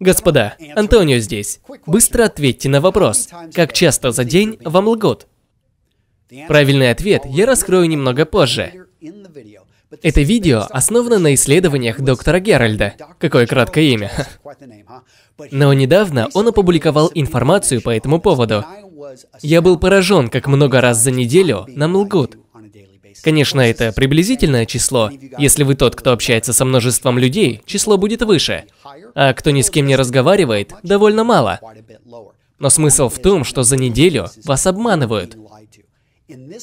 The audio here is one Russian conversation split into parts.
Господа, Антонио здесь. Быстро ответьте на вопрос. Как часто за день вам лгут? Правильный ответ я раскрою немного позже. Это видео основано на исследованиях доктора Геральда. Какое краткое имя. Но недавно он опубликовал информацию по этому поводу. Я был поражен, как много раз за неделю нам лгут. Конечно, это приблизительное число. Если вы тот, кто общается со множеством людей, число будет выше. А кто ни с кем не разговаривает, довольно мало. Но смысл в том, что за неделю вас обманывают.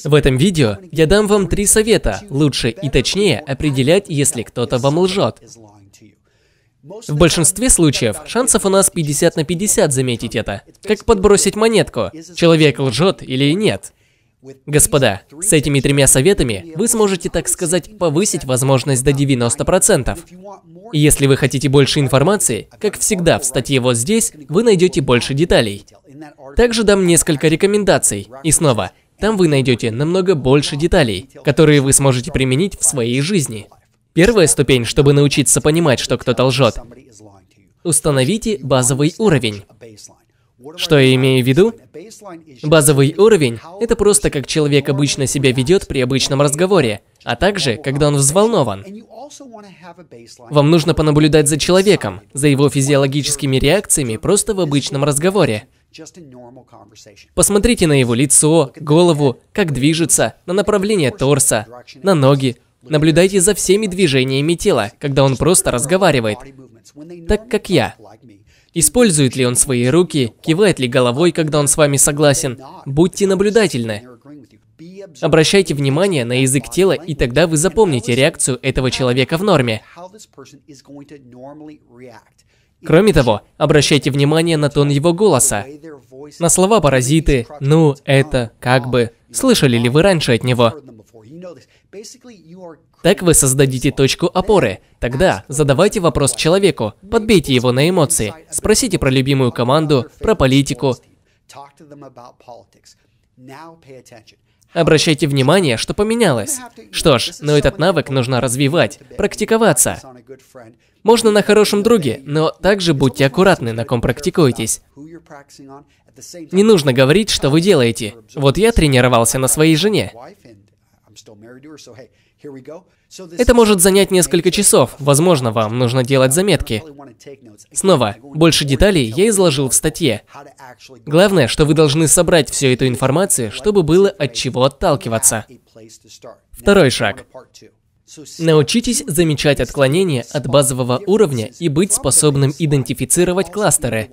В этом видео я дам вам три совета, лучше и точнее определять, если кто-то вам лжет. В большинстве случаев шансов у нас 50 на 50 заметить это. Как подбросить монетку, человек лжет или нет. Господа, с этими тремя советами вы сможете, так сказать, повысить возможность до 90%. И если вы хотите больше информации, как всегда в статье вот здесь, вы найдете больше деталей. Также дам несколько рекомендаций. И снова, там вы найдете намного больше деталей, которые вы сможете применить в своей жизни. Первая ступень, чтобы научиться понимать, что кто-то лжет. Установите базовый уровень. Что я имею в виду? Базовый уровень – это просто как человек обычно себя ведет при обычном разговоре, а также, когда он взволнован. Вам нужно понаблюдать за человеком, за его физиологическими реакциями просто в обычном разговоре. Посмотрите на его лицо, голову, как движется, на направление торса, на ноги. Наблюдайте за всеми движениями тела, когда он просто разговаривает. Так как я. Использует ли он свои руки, кивает ли головой, когда он с вами согласен. Будьте наблюдательны. Обращайте внимание на язык тела, и тогда вы запомните реакцию этого человека в норме. Кроме того, обращайте внимание на тон его голоса, на слова паразиты, ну, это, как бы. Слышали ли вы раньше от него? Так вы создадите точку опоры. Тогда задавайте вопрос человеку, подбейте его на эмоции, спросите про любимую команду, про политику. Обращайте внимание, что поменялось. Что ж, но этот навык нужно развивать, практиковаться. Можно на хорошем друге, но также будьте аккуратны, на ком практикуетесь. Не нужно говорить, что вы делаете. Вот я тренировался на своей жене. Это может занять несколько часов, возможно, вам нужно делать заметки. Снова, больше деталей я изложил в статье. Главное, что вы должны собрать всю эту информацию, чтобы было от чего отталкиваться. Второй шаг. Научитесь замечать отклонения от базового уровня и быть способным идентифицировать кластеры.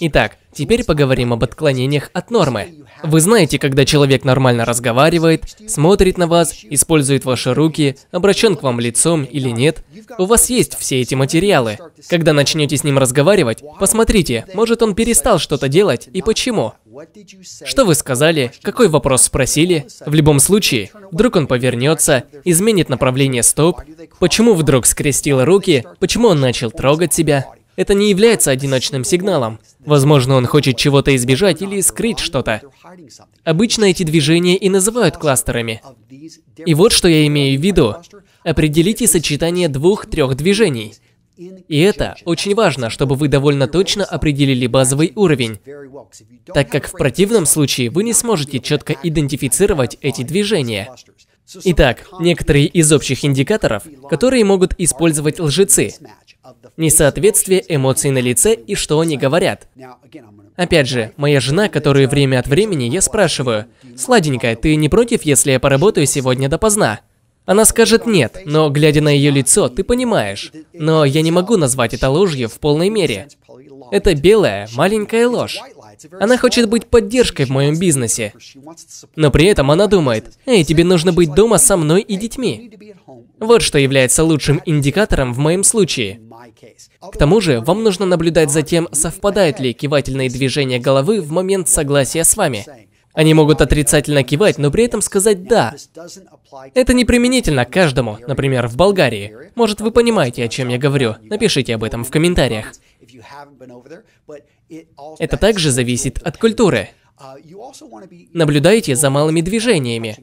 Итак, теперь поговорим об отклонениях от нормы. Вы знаете, когда человек нормально разговаривает, смотрит на вас, использует ваши руки, обращен к вам лицом или нет. У вас есть все эти материалы. Когда начнете с ним разговаривать, посмотрите, может он перестал что-то делать и почему. Что вы сказали? Какой вопрос спросили? В любом случае, вдруг он повернется, изменит направление стоп. Почему вдруг скрестил руки? Почему он начал трогать себя? Это не является одиночным сигналом. Возможно, он хочет чего-то избежать или скрыть что-то. Обычно эти движения и называют кластерами. И вот что я имею в виду. Определите сочетание двух-трех движений. И это очень важно, чтобы вы довольно точно определили базовый уровень, так как в противном случае вы не сможете четко идентифицировать эти движения. Итак, некоторые из общих индикаторов, которые могут использовать лжецы. Несоответствие эмоций на лице и что они говорят. Опять же, моя жена, которую время от времени я спрашиваю, «Сладенькая, ты не против, если я поработаю сегодня допоздна?» Она скажет нет, но глядя на ее лицо, ты понимаешь. Но я не могу назвать это ложью в полной мере. Это белая, маленькая ложь. Она хочет быть поддержкой в моем бизнесе. Но при этом она думает, «Эй, тебе нужно быть дома со мной и детьми». Вот что является лучшим индикатором в моем случае. К тому же, вам нужно наблюдать за тем, совпадают ли кивательные движения головы в момент согласия с вами. Они могут отрицательно кивать, но при этом сказать «да». Это не применительно к каждому, например, в Болгарии. Может, вы понимаете, о чем я говорю. Напишите об этом в комментариях. Это также зависит от культуры. Наблюдайте за малыми движениями.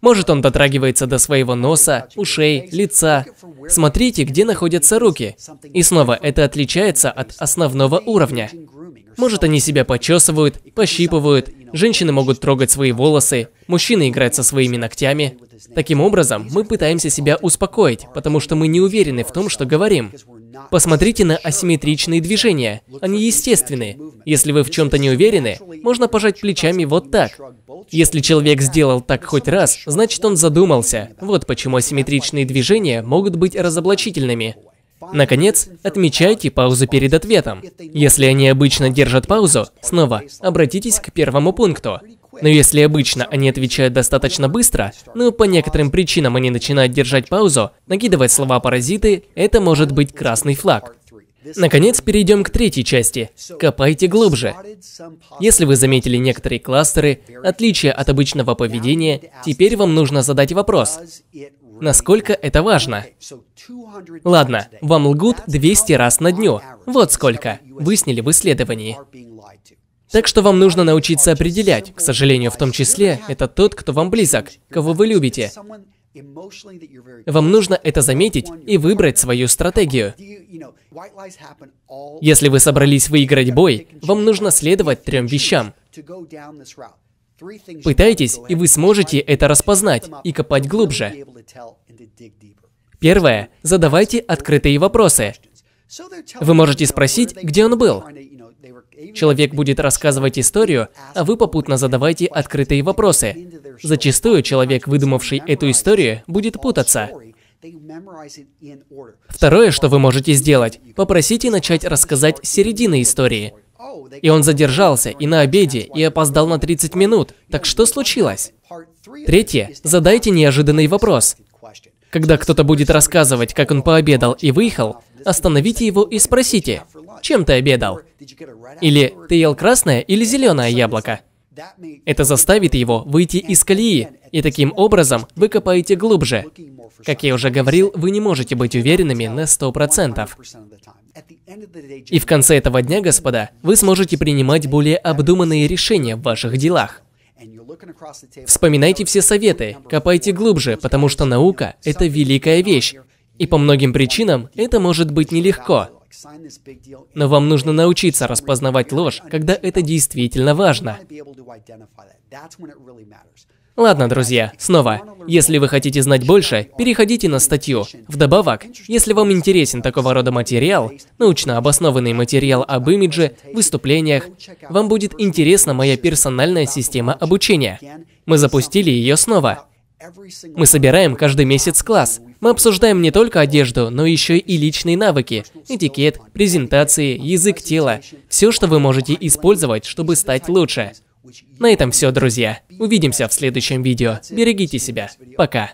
Может, он дотрагивается до своего носа, ушей, лица. Смотрите, где находятся руки. И снова, это отличается от основного уровня. Может, они себя почесывают, пощипывают, женщины могут трогать свои волосы, мужчины играют со своими ногтями. Таким образом, мы пытаемся себя успокоить, потому что мы не уверены в том, что говорим. Посмотрите на асимметричные движения. Они естественны. Если вы в чем-то не уверены, можно пожать плечами вот так. Если человек сделал так хоть раз, значит он задумался. Вот почему асимметричные движения могут быть разоблачительными. Наконец, отмечайте паузу перед ответом. Если они обычно держат паузу, снова обратитесь к первому пункту. Но если обычно они отвечают достаточно быстро, но по некоторым причинам они начинают держать паузу, накидывать слова-паразиты, это может быть красный флаг. Наконец, перейдем к третьей части. Копайте глубже. Если вы заметили некоторые кластеры, отличия от обычного поведения, теперь вам нужно задать вопрос. Насколько это важно? Ладно, вам лгут 200 раз на дню. Вот сколько. Вы сняли в исследовании. Так что вам нужно научиться определять, к сожалению, в том числе, это тот, кто вам близок, кого вы любите. Вам нужно это заметить и выбрать свою стратегию. Если вы собрались выиграть бой, вам нужно следовать трем вещам. Пытайтесь, и вы сможете это распознать и копать глубже. Первое. Задавайте открытые вопросы. Вы можете спросить, где он был. Человек будет рассказывать историю, а вы попутно задавайте открытые вопросы. Зачастую человек, выдумавший эту историю, будет путаться. Второе, что вы можете сделать, попросите начать рассказать середины истории. И он задержался и на обеде, и опоздал на 30 минут. Так что случилось? Третье. Задайте неожиданный вопрос. Когда кто-то будет рассказывать, как он пообедал и выехал, остановите его и спросите, чем ты обедал? Или ты ел красное или зеленое яблоко? Это заставит его выйти из колеи, и таким образом вы копаете глубже. Как я уже говорил, вы не можете быть уверенными на 100%. И в конце этого дня, господа, вы сможете принимать более обдуманные решения в ваших делах. Вспоминайте все советы, копайте глубже, потому что наука – это великая вещь. И по многим причинам это может быть нелегко. Но вам нужно научиться распознавать ложь, когда это действительно важно. Ладно, друзья, снова, если вы хотите знать больше, переходите на статью. Вдобавок, если вам интересен такого рода материал, научно обоснованный материал об имидже, выступлениях, вам будет интересна моя персональная система обучения. Мы запустили ее снова. Мы собираем каждый месяц класс. Мы обсуждаем не только одежду, но еще и личные навыки, этикет, презентации, язык тела, все, что вы можете использовать, чтобы стать лучше. На этом все, друзья. Увидимся в следующем видео. Берегите себя. Пока.